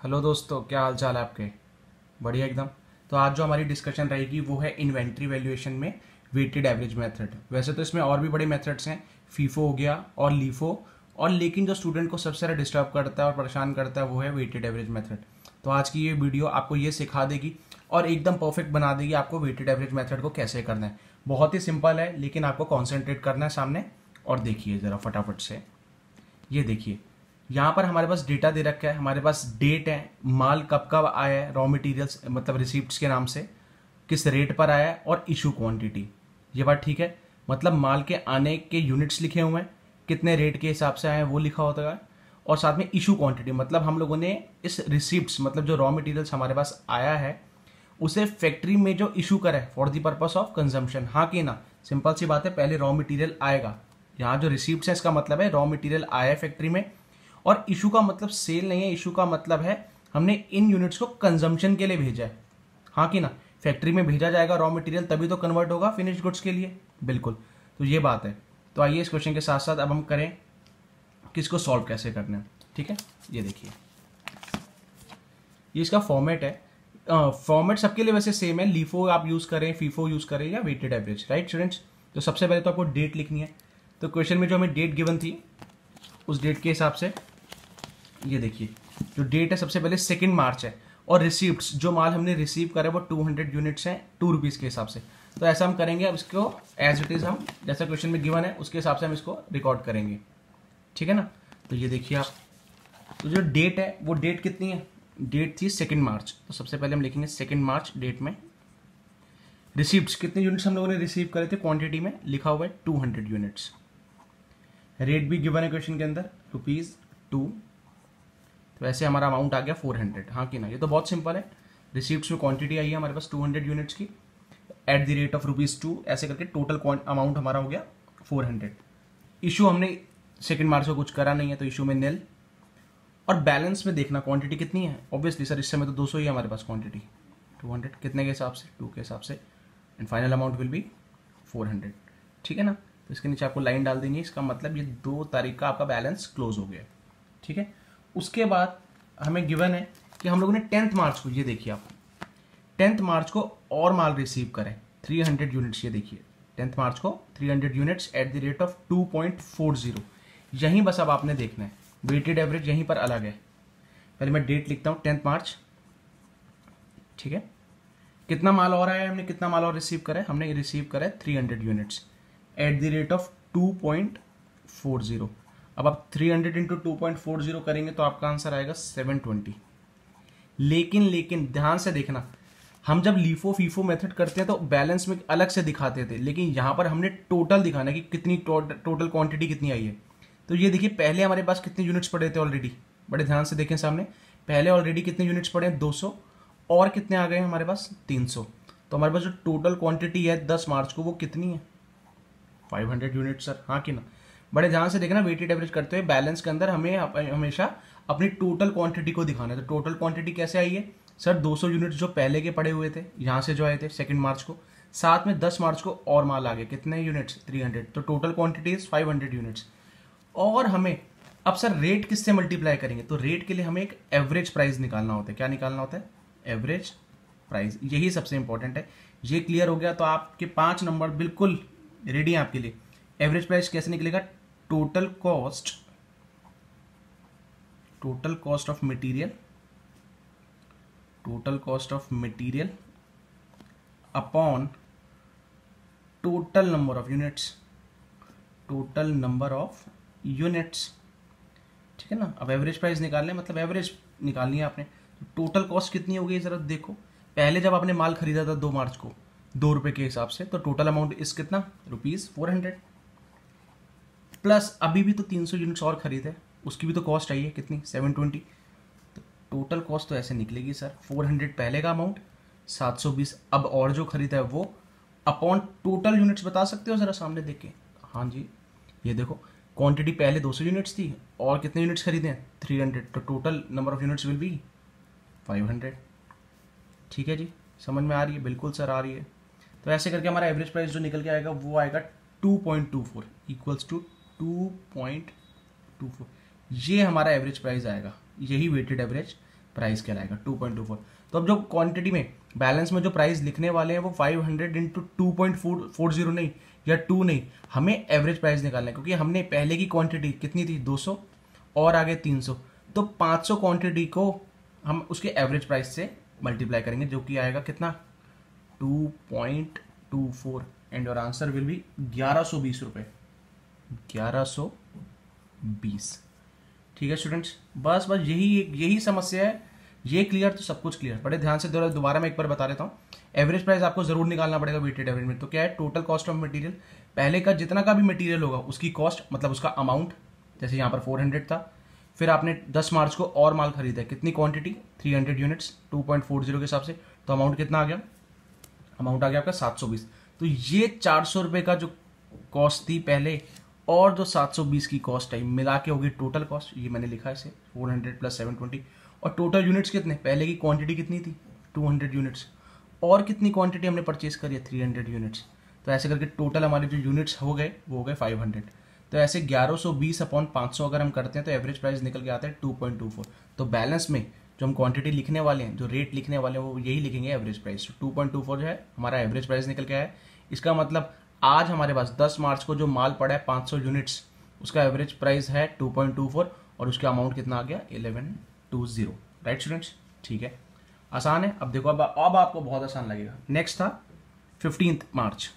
Hello दोस्तों, क्या हाल चाल है आपके? बढ़िया एकदम। तो आज जो हमारी डिस्कशन रहेगी वो है इन्वेंट्री वैल्यूएशन में वेटेड एवरेज मेथड वैसे तो इसमें और भी बड़े मेथड्स हैं फीफो हो गया और लीफो और लेकिन जो स्टूडेंट को सबसे ज़्यादा डिस्टर्ब करता है और परेशान करता है वो है वेटेड एवरेज मेथड तो आज की ये वीडियो आपको ये सिखा देगी और एकदम परफेक्ट बना देगी आपको वेटेड एवरेज मेथड को कैसे करना है। बहुत ही सिंपल है, लेकिन आपको कॉन्सेंट्रेट करना है सामने और देखिए ज़रा फटाफट से। ये देखिए। यहाँ पर हमारे पास डेटा दे रखा है, हमारे पास डेट है, माल कब कब आया है रॉ मटेरियल्स मतलब रिसिप्ट के नाम से, किस रेट पर आया है और इशू क्वांटिटी ये बात ठीक है? मतलब माल के आने के यूनिट्स लिखे हुए हैं, कितने रेट के हिसाब से आए हैं, वो लिखा होता है, और साथ में इशू क्वांटिटी मतलब हम लोगों ने इस रिसिप्ट मतलब जो रॉ मटेरियल्स हमारे पास आया है, उसे फैक्ट्री में जो इशू करा for the purpose of consumption हाँ कि ना? सिंपल सी बात है, पहले रॉ मटेरियल आएगा। यहाँ जो रिसिप्ट है, इसका मतलब है रॉ मटेरियल आया है फैक्ट्री में और इशू का मतलब सेल नहीं है इशू का मतलब है हमने इन यूनिट्स को कंजम्पशन के लिए भेजा है। हाँ कि ना? फैक्ट्री में भेजा जाएगा रॉ मटेरियल तभी तो कन्वर्ट होगा फिनिश गुड्स के लिए। बिल्कुल। तो ये बात है। तो आइए इस क्वेश्चन के साथ साथ अब हम करें कि इसको सॉल्व कैसे करना है? ठीक है? ये देखिए। ये इसका फॉर्मेट है। फॉर्मेट सबके लिए वैसे सेम है। लीफो आप यूज़ करें फीफो यूज़ करें या वेटेड एवरेज राइट स्टूडेंट्स तो सबसे पहले तो आपको डेट लिखनी है। तो क्वेश्चन में जो हमें डेट गिवन थी उस डेट के हिसाब से। ये देखिए, जो डेट है, सबसे पहले सेकेंड मार्च है और रिसिप्ट जो माल हमने रिसीव करे वो टू हंड्रेड यूनिट्स हैं टू रुपीज़ के हिसाब से। तो ऐसा हम करेंगे, अब इसको एज इट इज़ हम, जैसा क्वेश्चन में गिवन है, उसके हिसाब से हम इसको रिकॉर्ड करेंगे। ठीक है ना? तो ये देखिए आप तो जो डेट है, वो डेट कितनी है? डेट थी सेकेंड मार्च तो सबसे पहले हम लिखेंगे सेकेंड मार्च डेट में। रिसिप्ट कितने यूनिट्स हम लोगों ने रिसीव करे थे? क्वांटिटी में लिखा हुआ है टू हंड्रेड यूनिट्स रेट भी गिवन है क्वेश्चन के अंदर रुपीज़ टू तो ऐसे हमारा अमाउंट आ गया फोर हंड्रेड हाँ कि ना? ये तो बहुत सिंपल है. रिसिप्ट में क्वांटिटी आई है हमारे पास टू हंड्रेड यूनिट्स की. At the rate of rupees two ऐसे करके टोटल अमाउंट हमारा हो गया फोर हंड्रेड इशू हमने सेकेंड मार्च को कुछ करा नहीं है तो इशू में नील और बैलेंस में देखना क्वांटिटी कितनी है? ऑब्वियसली सर इस समय तो 200 ही है हमारे पास क्वांटिटी 200 कितने के हिसाब से? टू के हिसाब से. And final amount will be 400 ठीक है ना? तो इसके नीचे आपको लाइन डाल देंगे। इसका मतलब ये दो तारीख का आपका बैलेंस क्लोज हो गया। ठीक है? उसके बाद हमें गिवन है कि हम लोगों ने टेंथ मार्च को, ये देखिए आप, टेंथ मार्च को और माल रिसीव करें। 300 यूनिट्स ये देखिए। टेंथ मार्च को 300 units at the rate of 2.40 यहीं बस अब आपने देखना है। वेटेड एवरेज यहीं पर अलग है। पहले मैं डेट लिखता हूँ, टेंथ मार्च। ठीक है? कितना माल और आया है हमने? कितना माल और रिसीव करा है? हमने रिसीव करा है 300 units at the rate of 2.40 अब आप 300 hundred into two point four zero करेंगे तो आपका आंसर आएगा 720 लेकिन लेकिन, ध्यान से देखना, हम जब लीफो फीफो मेथड करते हैं तो बैलेंस में अलग से दिखाते थे, लेकिन यहाँ पर हमने टोटल दिखाना कि कितनी टोटल क्वांटिटी कितनी आई है। तो ये देखिए, पहले हमारे पास कितने यूनिट्स पड़े थे ऑलरेडी बड़े ध्यान से देखें सामने। पहले ऑलरेडी कितने यूनिट्स पड़े हैं? 200 और कितने आ गए हैं हमारे पास? 300 तो हमारे पास जो टोटल क्वांटिटी है 10 मार्च को वो कितनी है? 500 यूनिट सर। हाँ कि ना? बड़े ध्यान से देखना वेटेड एवरेज करते हुए बैलेंस के अंदर हमें हमेशा अपनी टोटल क्वांटिटी को दिखाना है। तो टोटल क्वांटिटी कैसे आई है? सर 200 यूनिट जो पहले के पड़े हुए थे, यहाँ से जो आए थे सेकेंड मार्च को। साथ में 10 मार्च को और माल आ गए कितने यूनिट्स? 300 तो टोटल क्वांटिटी इज़ 500 यूनिट्स। और हमें, अब सर रेट किससे मल्टीप्लाई करेंगे? तो रेट के लिए हमें एक एवरेज प्राइस निकालना होता है। क्या निकालना होता है? एवरेज प्राइस यही सबसे इंपॉर्टेंट है। ये क्लियर हो गया तो आपके पाँच नंबर बिल्कुल रेडी है आपके लिए। एवरेज प्राइस कैसे निकलेगा? Total cost total cost of material total cost of material upon total number of units total number of units ठीक है ना? अब एवरेज प्राइस निकालने मतलब एवरेज निकालनी है आपने। टोटल कॉस्ट कितनी हो गई जरा देखो। पहले जब आपने माल खरीदा था दो मार्च को दो रुपए के हिसाब से तो टोटल अमाउंट इस कितना? रुपीज़ फोर हंड्रेड प्लस अभी भी तो तीन सौ यूनिट्स और खरीदे उसकी भी तो कॉस्ट आई है, कितनी? सेवन ट्वेंटी तो टोटल कॉस्ट तो ऐसे निकलेगी सर फोर हंड्रेड पहले का अमाउंट सात सौ बीस अब और जो खरीदा है वो अपॉन टोटल यूनिट्स बता सकते हो ज़रा सामने देख के? हाँ जी, ये देखो क्वांटिटी पहले 200 यूनिट्स थी, और कितने यूनिट्स खरीदे हैं? 300 तो total number of units will be 500 ठीक है जी? समझ में आ रही है? बिल्कुल सर आ रही है। तो ऐसे करके हमारा एवरेज प्राइस जो निकल के आएगा, वो आएगा 2.24 इक्वल्स टू 2.24 ये हमारा एवरेज प्राइस आएगा। यही वेटेड एवरेज प्राइस कहलाएगा टू पॉइंट टू फोर तो अब जो क्वांटिटी में बैलेंस में जो प्राइस लिखने वाले हैं, वो five hundred into two point four four zero नहीं, या टू नहीं, हमें एवरेज प्राइस निकालना है, क्योंकि हमने पहले की क्वांटिटी कितनी थी? दो सौ, और आगे तीन सौ। तो पाँच सौ क्वांटिटी को हम उसके एवरेज प्राइस से मल्टीप्लाई करेंगे, जो कि आएगा कितना? Two point two four and your answer will be ग्यारह सौ बीस रुपये ग्यारह सौ बीस. ठीक है स्टूडेंट्स बस बस यही एक यही समस्या है. ये क्लियर तो सब कुछ क्लियर बड़े ध्यान से दोबारा मैं एक बार बता देता हूँ. एवरेज प्राइस आपको ज़रूर निकालना पड़ेगा वेटेड एवरेज में. तो क्या है? टोटल कॉस्ट ऑफ़ मटेरियल पहले का जितना का भी मटेरियल होगा, उसकी कॉस्ट मतलब उसका अमाउंट जैसे यहाँ पर 400 था. फिर आपने 10 मार्च को और माल खरीदा कितनी क्वांटिटी 300 यूनिट्स 2.40 के हिसाब से. तो अमाउंट कितना आ गया? अमाउंट आ गया आपका 720 तो ये चार सौ रुपये का जो कॉस्ट थी पहले, और जो 720 की कॉस्ट है, मिला के होगी टोटल कॉस्ट ये मैंने लिखा है इसे 400 प्लस 720 और टोटल यूनिट्स कितने? पहले की क्वांटिटी कितनी थी? 200 यूनिट्स और कितनी क्वांटिटी हमने परचेज करी है? 300 यूनिट्स तो ऐसे करके टोटल हमारे जो यूनिट्स हो गए, वो हो गए 500 तो ऐसे 1120 अपॉन 500 अगर हम करते हैं तो एवरेज प्राइस निकल के आता है 2.24 तो बैलेंस में जो हम क्वांटिटी लिखने वाले हैं, जो रेट लिखने वाले हैं, वो यही लिखेंगे average price two point two four जो है, हमारा एवरेज प्राइस निकल के आया इसका मतलब आज हमारे पास 10 मार्च को जो माल पड़ा है 500 यूनिट्स उसका एवरेज प्राइस है 2.24 और उसका अमाउंट कितना आ गया? 1120 राइट स्टूडेंट्स ठीक है? आसान है? अब देखो, अब अब आपको बहुत आसान लगेगा। नेक्स्ट था फिफ्टींथ मार्च।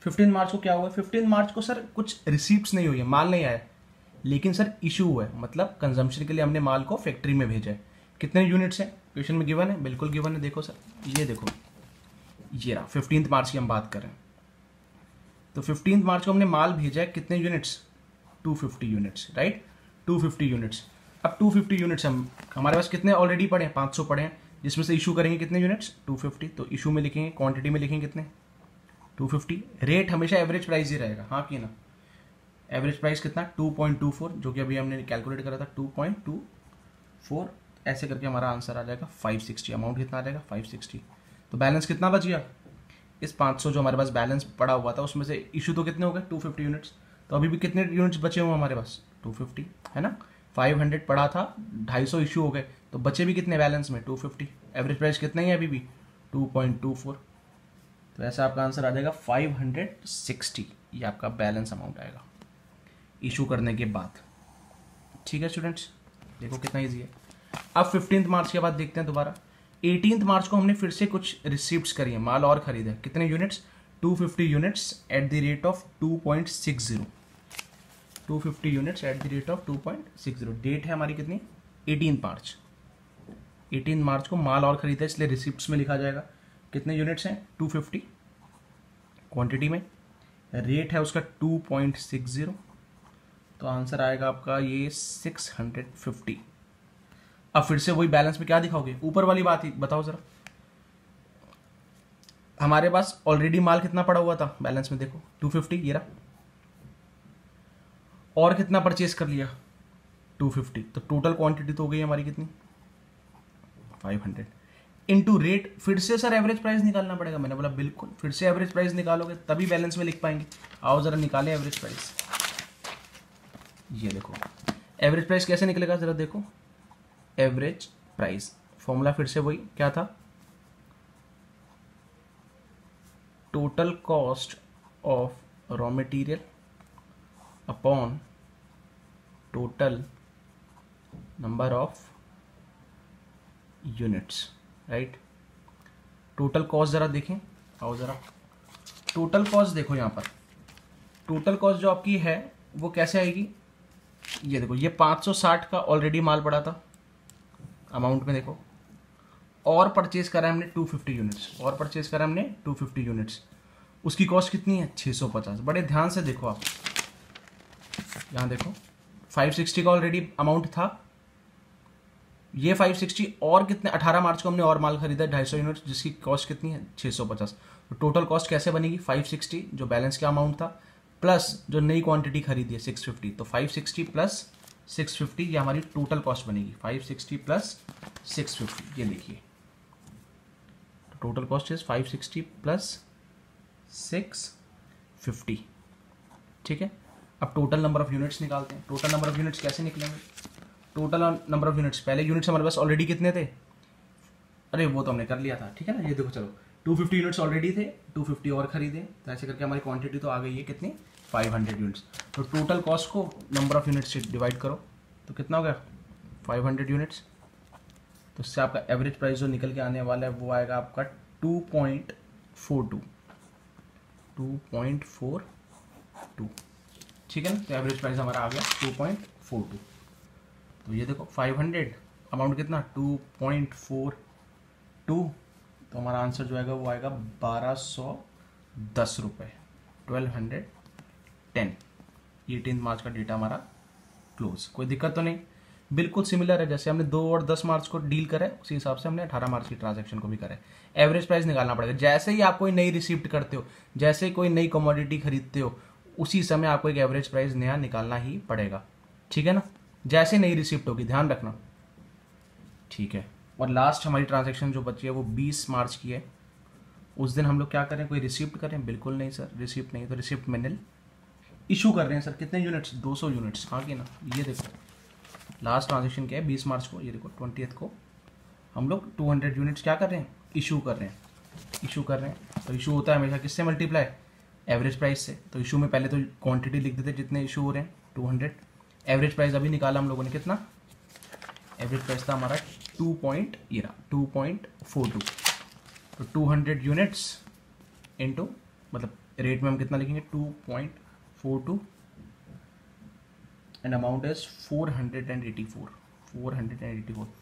फिफ्टीन मार्च को क्या हुआ? फिफ्टीन मार्च को, सर, कुछ रिसीप्ट नहीं हुई है, माल नहीं आया। लेकिन सर इशू हुआ है। मतलब कंजम्पशन के लिए हमने माल को फैक्ट्री में भेजा है। कितने यूनिट्स हैं? क्वेश्चन में गिवन है? बिल्कुल गिवन है। देखो सर, ये देखो। ये रहा फिफ्टींथ मार्च की हम बात कर रहे हैं। तो फिफ्टींथ मार्च को हमने माल भेजा है कितने यूनिट्स 250 यूनिट्स राइट 250 यूनिट्स अब 250 यूनिट्स हम, हमारे पास कितने ऑलरेडी पड़े हैं? 500 पड़े हैं। जिसमें से इशू करेंगे कितने यूनिट्स 250 तो इशू में लिखेंगे क्वांटिटी में लिखेंगे कितने? 250 रेट हमेशा एवरेज प्राइस ही रहेगा। हाँ कि ना? एवरेज प्राइस कितना 2.24 जो कि अभी हमने कैलकुलेट करा था 2.24 ऐसे करके हमारा आंसर आ जाएगा 560 अमाउंट कितना आ जाएगा? 560 तो बैलेंस कितना बच गया? इस 500 जो हमारे पास बैलेंस पड़ा हुआ था, उसमें से इशू तो कितने हो गए? 250 यूनिट्स तो अभी भी कितने यूनिट्स बचे हुए हमारे पास? 250 है ना? 500 पड़ा था 250 इशू हो गए। तो बचे भी कितने बैलेंस में? 250 एवरेज प्राइस कितना ही है अभी भी? 2.24 तो ऐसा आपका आंसर आ जाएगा 560 ये आपका बैलेंस अमाउंट आएगा। इशू करने के बाद। ठीक है स्टूडेंट्स देखो कितना ईजी है। अब फिफ्टींथ मार्च के बाद देखते हैं दोबारा। एटीन मार्च को हमने फिर से कुछ रिसिप्ट करी है। माल और खरीदा कितने units 250 units at the rate of 2.60 250 units at the rate of 2.60 date है हमारी कितनी? एटीन मार्च एटीन मार्च को माल और खरीदा इसलिए रिसिप्ट में लिखा जाएगा। कितने यूनिट्स हैं? 250 क्वांटिटी में। रेट है उसका 2.60 तो आंसर आएगा आपका ये 650 अब फिर से वही बैलेंस में क्या दिखाओगे? ऊपर वाली बात ही बताओ जरा। हमारे पास ऑलरेडी माल कितना पड़ा हुआ था? बैलेंस में देखो 250 ये रहा। और कितना परचेज कर लिया? 250 तो टोटल क्वांटिटी तो हो गई हमारी कितनी? 500 हंड्रेड इंटू रेट फिर से सर एवरेज प्राइस निकालना पड़ेगा। मैंने बोला, बिल्कुल, फिर से एवरेज प्राइस निकालोगे, तभी बैलेंस में लिख पाएँगे। आओ जरा निकालें एवरेज प्राइस ये देखो। एवरेज प्राइस कैसे निकलेगा? जरा देखो। एवरेज प्राइस फॉर्मूला फिर से वही, क्या था? Total cost of raw material upon total number of units right total cost ज़रा देखें। आओ ज़रा। टोटल कॉस्ट देखो यहाँ पर। टोटल कॉस्ट जो आपकी है, वो कैसे आएगी? ये देखो, ये 560 का ऑलरेडी माल पड़ा था। अमाउंट में देखो। और परचेज करा हमने 250 यूनिट्स और परचेज करा हमने 250 यूनिट्स उसकी कॉस्ट कितनी है? 650 बड़े ध्यान से देखो आप। यहाँ देखो 560 का ऑलरेडी अमाउंट था। ये 560 और कितने 18 मार्च को हमने और माल खरीदा 250 यूनिट्स जिसकी कॉस्ट कितनी है? 650 तो टोटल कॉस्ट कैसे बनेगी? 560 जो बैलेंस का अमाउंट था प्लस जो नई क्वांटिटी खरीदी है 650 तो 560 प्लस 650 ये हमारी टोटल कॉस्ट बनेगी। 560 प्लस 650 ये लिखिए टोटल कॉस्ट इज़ 560 प्लस 650 ठीक है? अब टोटल नंबर ऑफ़ यूनिट्स निकालते हैं। टोटल नंबर ऑफ़ यूनिट्स कैसे निकलेंगे? टोटल नंबर ऑफ़ यूनिट्स पहले यूनिट्स हमारे पास ऑलरेडी कितने थे? अरे, वो तो हमने कर लिया था। ठीक है ना? ये देखो, चलो। 250 यूनिट्स ऑलरेडी थे 250 और खरीदे। तो ऐसे करके हमारी क्वांटिटी तो आ गई है कितनी? 500 यूनिट्स तो टोटल कॉस्ट को नंबर ऑफ़ यूनिट्स से डिवाइड करो। तो कितना हो गया? 500 यूनिट्स तो इससे आपका एवरेज प्राइस जो निकल के आने वाला है, वो आएगा आपका two point four two two point four two ठीक है ना? तो एवरेज प्राइस हमारा आ गया टू पॉइंट फोर टू तो ये देखो फाइव हंड्रेड अमाउंट कितना? टू पॉइंट फोर टू तो हमारा आंसर जो आएगा वो आएगा बारह सौ दस रुपये twelve hundred ten eighteen March का डेटा हमारा क्लोज कोई दिक्कत तो नहीं? बिल्कुल सिमिलर है, जैसे हमने दो और दस मार्च को डील करा उसी हिसाब से हमने अठारह मार्च की ट्रांजेक्शन को भी करा एवरेज प्राइस निकालना पड़ेगा। जैसे ही आप कोई नई रिसिप्ट करते हो, जैसे कोई नई कमोडिटी खरीदते हो, उसी समय आपको एक एवरेज प्राइस नया निकालना ही पड़ेगा। ठीक है ना? जैसे नई रिसिप्ट होगी, ध्यान रखना। ठीक है। और लास्ट हमारी ट्रांजेक्शन जो बची है वो बीस मार्च की है। उस दिन हम लोग क्या करें, कोई रिसिप्ट करें? बिल्कुल नहीं सर रिसिप्ट नहीं तो रिसिप्ट में इशू कर रहे हैं सर कितने यूनिट्स 200 यूनिट्स हाँ कि ना? ये देखो। लास्ट ट्रांजेक्शन क्या है? बीस मार्च को। ये देखो ट्वेंटी को। हम लोग टू हंड्रेड यूनिट्स क्या कर रहे हैं? इशू कर रहे हैं। इशू कर रहे हैं। तो इशू होता है हमेशा किससे? मल्टीप्लाई एवरेज प्राइस से। तो इशू में पहले तो क्वांटिटी लिख देते जितने इशू हो रहे हैं। टू हंड्रेड एवरेज प्राइस अभी निकाला हम लोगों ने कितना? एवरेज प्राइस था हमारा टू पॉइंट ये टू पॉइंट फोर टू तो टू हंड्रेड यूनिट्स इंटू मतलब रेट में हम कितना लिखेंगे? Two point four two and amount is four hundred and eighty four four hundred and eighty four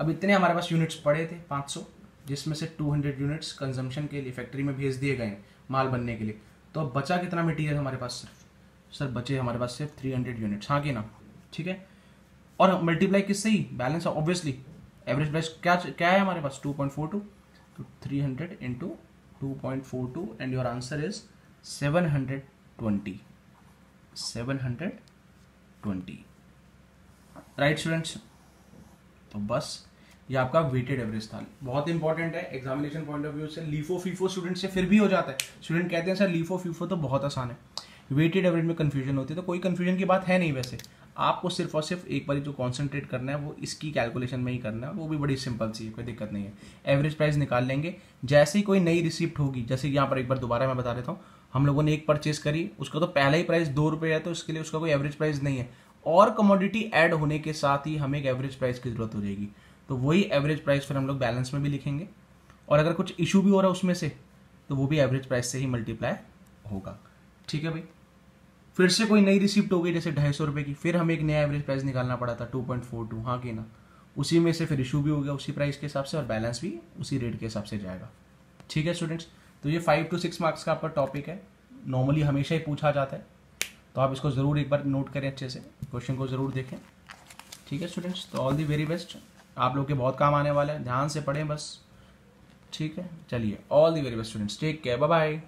अब इतने हमारे पास यूनिट्स पड़े थे, पाँच सौ, जिसमें से टू हंड्रेड यूनिट्स कंजम्पशन के लिए फैक्ट्री में भेज दिए गए माल बनने के लिए। तो अब बचा कितना मटीरियल हमारे पास सिर्फ़? सर, बचे हमारे पास सिर्फ़ थ्री हंड्रेड यूनिट्स हाँ कि ना? ठीक है? और मल्टीप्लाई किससे ही? बैलेंस ऑब्वियसली एवरेज प्राइस क्या क्या है हमारे पास? टू पॉइंट फोर टू तो three hundred into two point four two and your answer is seven hundred twenty seven hundred twenty right students तो बस, ये आपका वेटेड एवरेज था। बहुत इंपॉर्टेंट है एग्जामिनेशन पॉइंट ऑफ़ व्यू से। लीफो फीफो स्टूडेंट से फिर भी हो जाता है। स्टूडेंट कहते हैं, सर लीफो फीफो तो बहुत आसान है। वेटेड एवरेज में कंफ्यूजन होती है तो कोई कंफ्यूजन की बात है नहीं वैसे। आपको सिर्फ़ और सिर्फ़ एक बार जो कॉन्सेंट्रेट करना है, वो इसकी कैलकुलेशन में ही करना है, वो भी बड़ी सिंपल सी है, कोई दिक्कत नहीं है। एवरेज प्राइस निकाल लेंगे। जैसे ही कोई नई रिसिप्ट होगी, जैसे यहाँ पर एक बार दोबारा मैं बता देता हूँ, हम लोगों ने एक परचेज करी, उसका तो पहला ही प्राइस दो रुपये है तो उसके लिए उसका कोई एवरेज प्राइस नहीं है। और कमोडिटी ऐड होने के साथ ही हमें एक एवरेज प्राइस की ज़रूरत हो जाएगी। तो वही एवरेज प्राइस फिर हम लोग बैलेंस में भी लिखेंगे। और अगर कुछ इशू भी हो रहा है उसमें से तो वो भी एवरेज प्राइस से ही मल्टीप्लाई होगा। ठीक है भाई? फिर से कोई नई रिसिप्ट हो गई जैसे ढाई सौ रुपये की, फिर हमें एक नया एवरेज प्राइस निकालना पड़ा था टू पॉइंट फोर टू हाँ कि ना? उसी में से फिर इशू भी हो गया उसी प्राइस के हिसाब से और बैलेंस भी उसी रेट के हिसाब से जाएगा। ठीक है स्टूडेंट्स तो ये फाइव टू सिक्स मार्क्स का आपका टॉपिक है। नॉर्मली हमेशा ही पूछा जाता है। तो आप इसको ज़रूर एक बार नोट करें अच्छे से। क्वेश्चन को ज़रूर देखें। ठीक है स्टूडेंट्स तो ऑल दी वेरी बेस्ट आप लोग के बहुत काम आने वाले हैं। ध्यान से पढ़ें बस। ठीक है? चलिए all the very best students take care bye bye